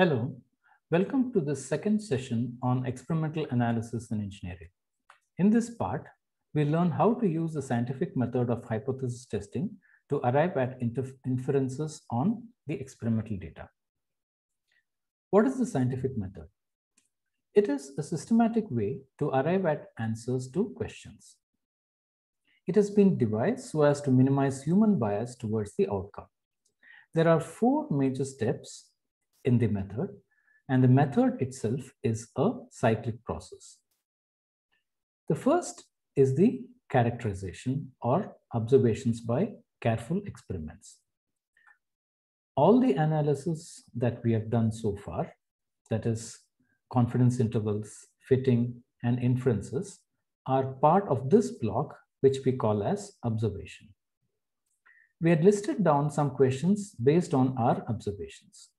Hello, welcome to the second session on experimental analysis in engineering. In this part, we learn how to use the scientific method of hypothesis testing to arrive at inferences on the experimental data. What is the scientific method? It is a systematic way to arrive at answers to questions. It has been devised so as to minimize human bias towards the outcome. There are four major steps in the method, and the method itself is a cyclic process. The first is the characterization or observations by careful experiments. All the analysis that we have done so far, that is confidence intervals, fitting, and inferences, are part of this block, which we call as observation. We had listed down some questions based on our observations.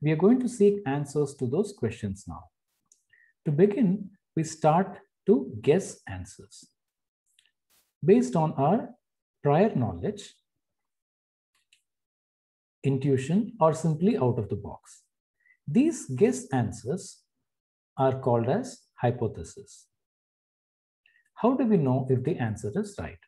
We are going to seek answers to those questions now. To begin, we start to guess answers. Based on our prior knowledge, intuition, or simply out of the box. These guess answers are called as hypotheses. How do we know if the answer is right?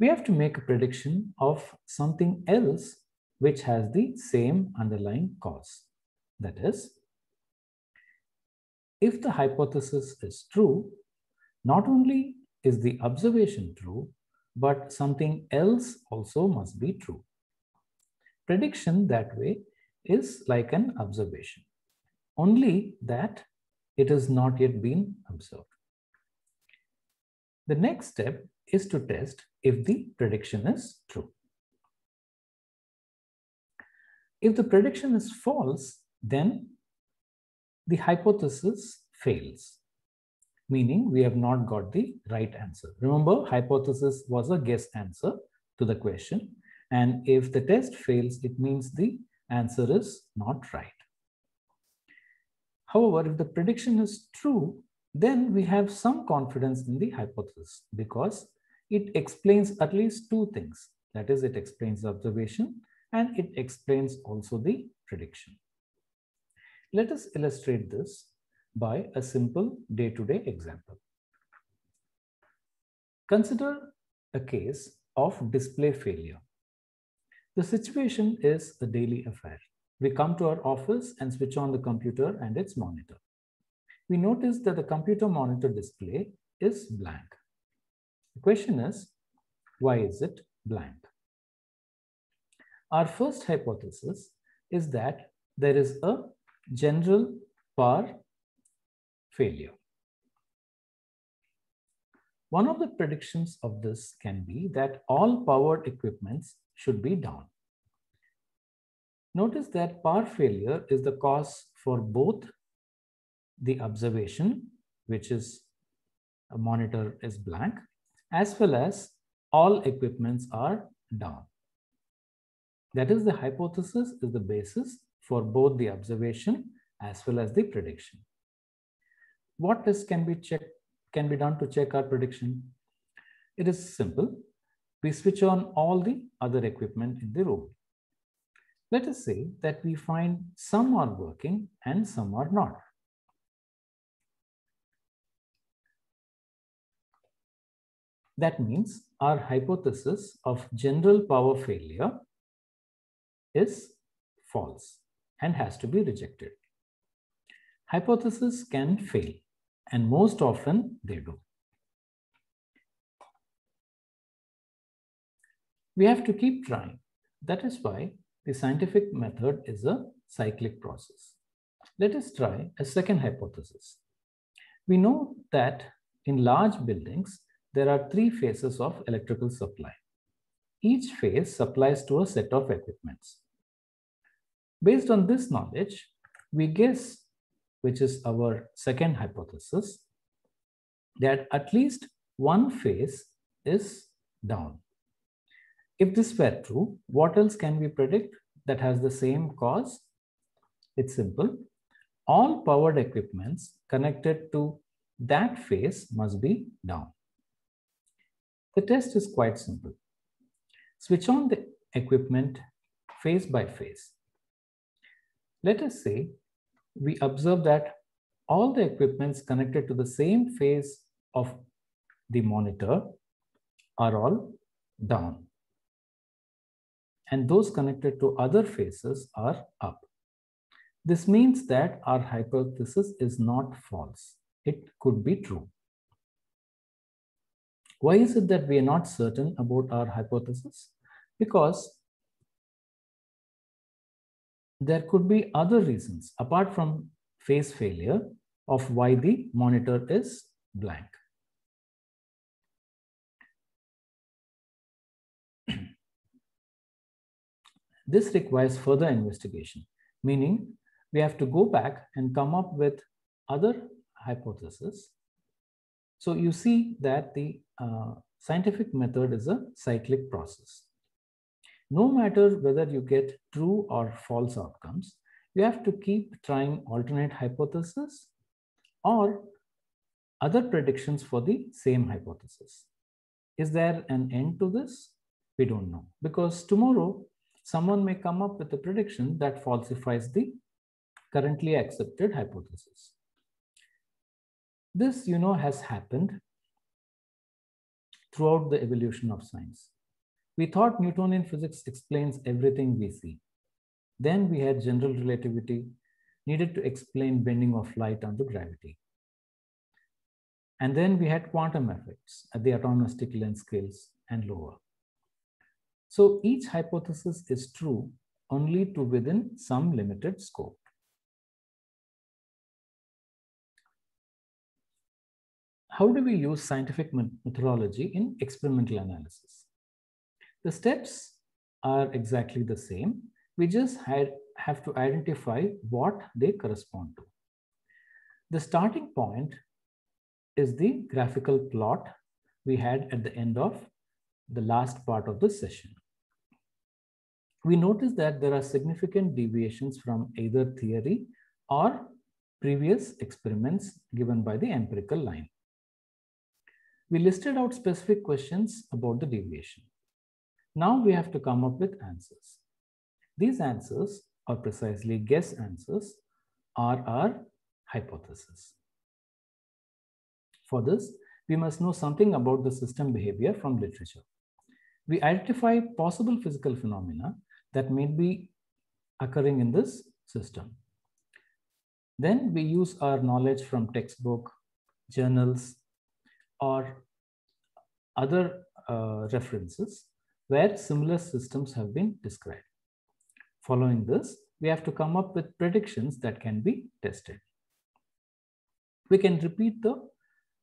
We have to make a prediction of something else which has the same underlying cause. That is, if the hypothesis is true, not only is the observation true, but something else also must be true. Prediction that way is like an observation, only that it has not yet been observed. The next step is to test if the prediction is true. If the prediction is false, then the hypothesis fails, meaning we have not got the right answer. Remember, hypothesis was a guess answer to the question. And if the test fails, it means the answer is not right. However, if the prediction is true, then we have some confidence in the hypothesis because it explains at least two things. That is, it explains the observation and it explains also the prediction. Let us illustrate this by a simple day-to-day -day example. Consider a case of display failure. The situation is a daily affair. We come to our office and switch on the computer and its monitor. We notice that the computer monitor display is blank. The question is, why is it blank? Our first hypothesis is that there is a general power failure. One of the predictions of this can be that all powered equipments should be down. Notice that power failure is the cause for both the observation, which is a monitor is blank, as well as all equipments are down. That is the hypothesis is the basis for both the observation as well as the prediction. What tests can be checked can be done to check our prediction? It is simple. We switch on all the other equipment in the room. Let us say that we find some are working and some are not. That means our hypothesis of general power failure is false and has to be rejected. Hypotheses can fail, and most often they do. We have to keep trying. That is why the scientific method is a cyclic process. Let us try a second hypothesis. We know that in large buildings, there are three phases of electrical supply. Each phase supplies to a set of equipments. Based on this knowledge, we guess, which is our second hypothesis, that at least one phase is down. If this were true, what else can we predict that has the same cause? It's simple. All powered equipments connected to that phase must be down. The test is quite simple. Switch on the equipment phase by phase. Let us say we observe that all the equipments connected to the same phase of the monitor are all down. And those connected to other phases are up. This means that our hypothesis is not false. It could be true. Why is it that we are not certain about our hypothesis? Because there could be other reasons apart from phase failure of why the monitor is blank. this requires further investigation, meaning we have to go back and come up with other hypotheses. So you see that the uh, scientific method is a cyclic process. No matter whether you get true or false outcomes, you have to keep trying alternate hypotheses or other predictions for the same hypothesis. Is there an end to this? We don't know because tomorrow someone may come up with a prediction that falsifies the currently accepted hypothesis. This, you know, has happened throughout the evolution of science. We thought Newtonian physics explains everything we see. Then we had general relativity, needed to explain bending of light under gravity. And then we had quantum effects at the atomistic length scales and lower. So each hypothesis is true only to within some limited scope. How do we use scientific methodology in experimental analysis? The steps are exactly the same. We just have to identify what they correspond to. The starting point is the graphical plot we had at the end of the last part of the session. We notice that there are significant deviations from either theory or previous experiments given by the empirical line we listed out specific questions about the deviation. Now we have to come up with answers. These answers, or precisely guess answers, are our hypothesis. For this, we must know something about the system behavior from literature. We identify possible physical phenomena that may be occurring in this system. Then we use our knowledge from textbook, journals, or other uh, references where similar systems have been described. Following this, we have to come up with predictions that can be tested. We can repeat the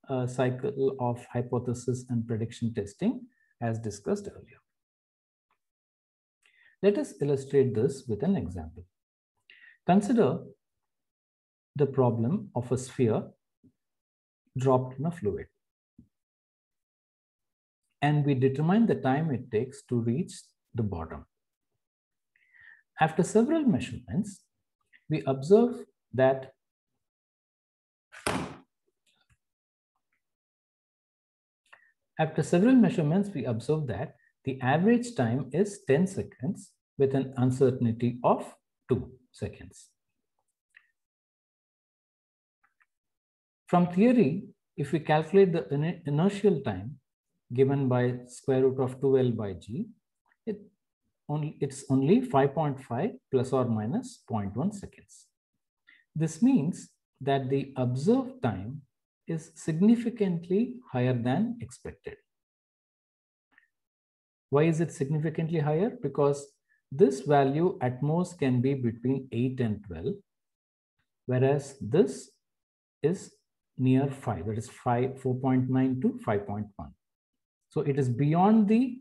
uh, cycle of hypothesis and prediction testing as discussed earlier. Let us illustrate this with an example. Consider the problem of a sphere dropped in a fluid and we determine the time it takes to reach the bottom. After several measurements, we observe that After several measurements, we observe that the average time is 10 seconds with an uncertainty of 2 seconds. From theory, if we calculate the inertial time, given by square root of 2L by G, it only, it's only 5.5 plus or minus 0.1 seconds. This means that the observed time is significantly higher than expected. Why is it significantly higher? Because this value at most can be between 8 and 12, whereas this is near 5, that is 5, 4.9 to 5.1. So it is beyond the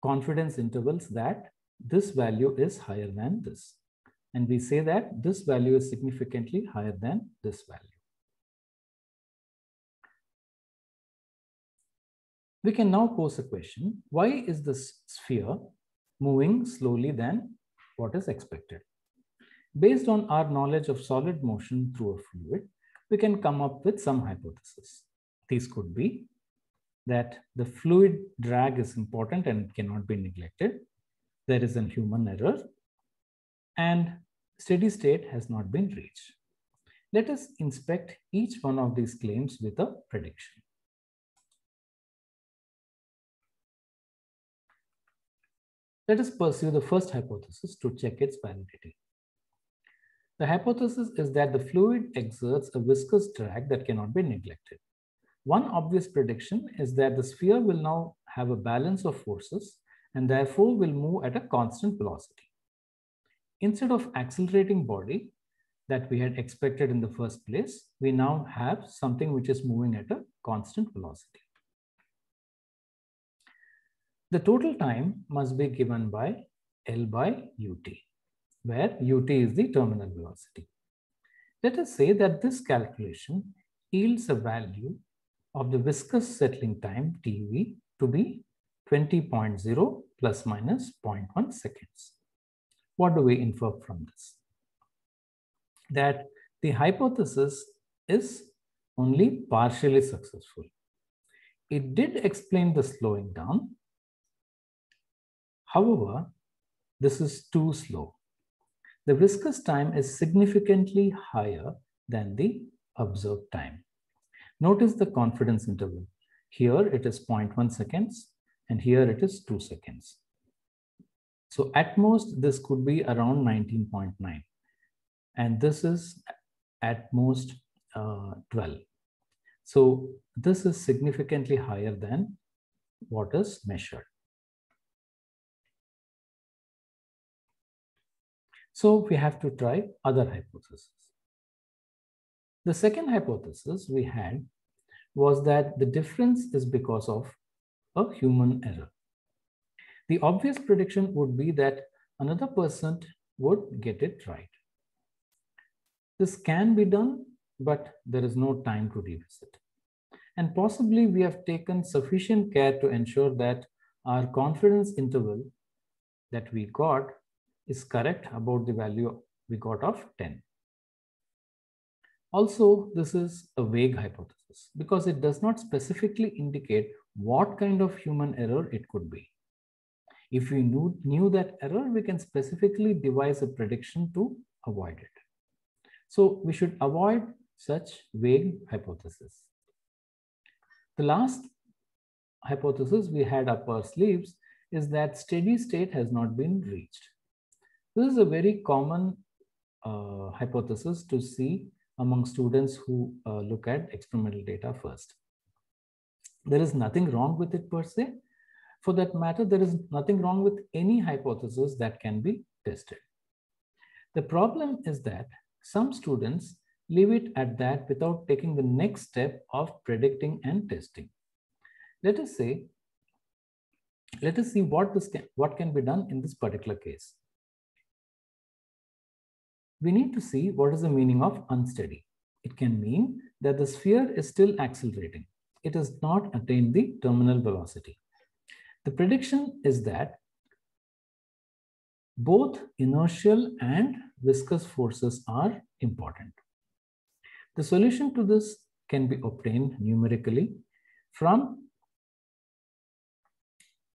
confidence intervals that this value is higher than this. And we say that this value is significantly higher than this value. We can now pose a question. Why is this sphere moving slowly than what is expected? Based on our knowledge of solid motion through a fluid, we can come up with some hypotheses. These could be that the fluid drag is important and cannot be neglected. There is a human error. And steady state has not been reached. Let us inspect each one of these claims with a prediction. Let us pursue the first hypothesis to check its validity. The hypothesis is that the fluid exerts a viscous drag that cannot be neglected. One obvious prediction is that the sphere will now have a balance of forces and therefore will move at a constant velocity. Instead of accelerating body that we had expected in the first place, we now have something which is moving at a constant velocity. The total time must be given by L by ut, where ut is the terminal velocity. Let us say that this calculation yields a value of the viscous settling time Tv to be 20.0 plus minus 0.1 seconds. What do we infer from this? That the hypothesis is only partially successful. It did explain the slowing down. However, this is too slow. The viscous time is significantly higher than the observed time. Notice the confidence interval. Here it is 0.1 seconds and here it is 2 seconds. So at most, this could be around 19.9. And this is at most uh, 12. So this is significantly higher than what is measured. So we have to try other hypotheses. The second hypothesis we had was that the difference is because of a human error. The obvious prediction would be that another person would get it right. This can be done, but there is no time to revisit. And possibly we have taken sufficient care to ensure that our confidence interval that we got is correct about the value we got of 10. Also, this is a vague hypothesis because it does not specifically indicate what kind of human error it could be. If we knew, knew that error, we can specifically devise a prediction to avoid it. So we should avoid such vague hypotheses. The last hypothesis we had up our sleeves is that steady state has not been reached. This is a very common uh, hypothesis to see among students who uh, look at experimental data first. There is nothing wrong with it per se. For that matter, there is nothing wrong with any hypothesis that can be tested. The problem is that some students leave it at that without taking the next step of predicting and testing. Let us say, let us see what, this can, what can be done in this particular case we need to see what is the meaning of unsteady. It can mean that the sphere is still accelerating. It has not attained the terminal velocity. The prediction is that both inertial and viscous forces are important. The solution to this can be obtained numerically from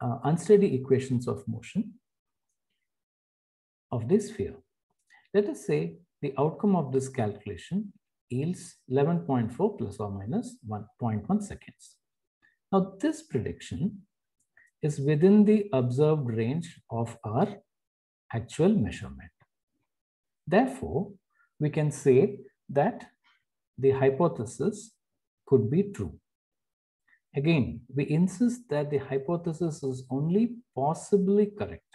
uh, unsteady equations of motion of this sphere. Let us say the outcome of this calculation yields 11.4 plus or minus 1.1 seconds. Now this prediction is within the observed range of our actual measurement. Therefore, we can say that the hypothesis could be true. Again, we insist that the hypothesis is only possibly correct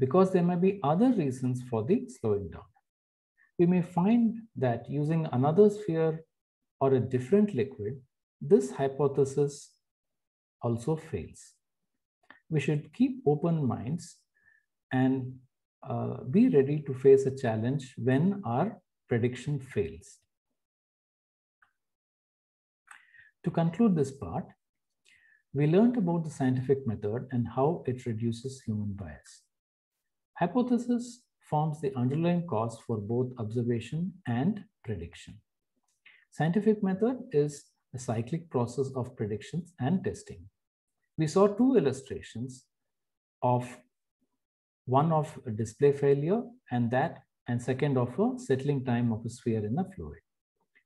because there may be other reasons for the slowing down. We may find that using another sphere or a different liquid, this hypothesis also fails. We should keep open minds and uh, be ready to face a challenge when our prediction fails. To conclude this part, we learned about the scientific method and how it reduces human bias. Hypothesis forms the underlying cause for both observation and prediction. Scientific method is a cyclic process of predictions and testing. We saw two illustrations of one of a display failure and that and second of a settling time of a sphere in a fluid.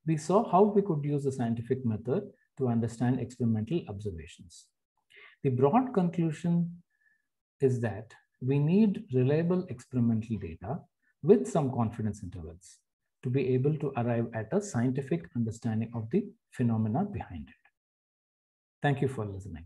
We saw how we could use the scientific method to understand experimental observations. The broad conclusion is that we need reliable experimental data with some confidence intervals to be able to arrive at a scientific understanding of the phenomena behind it. Thank you for listening.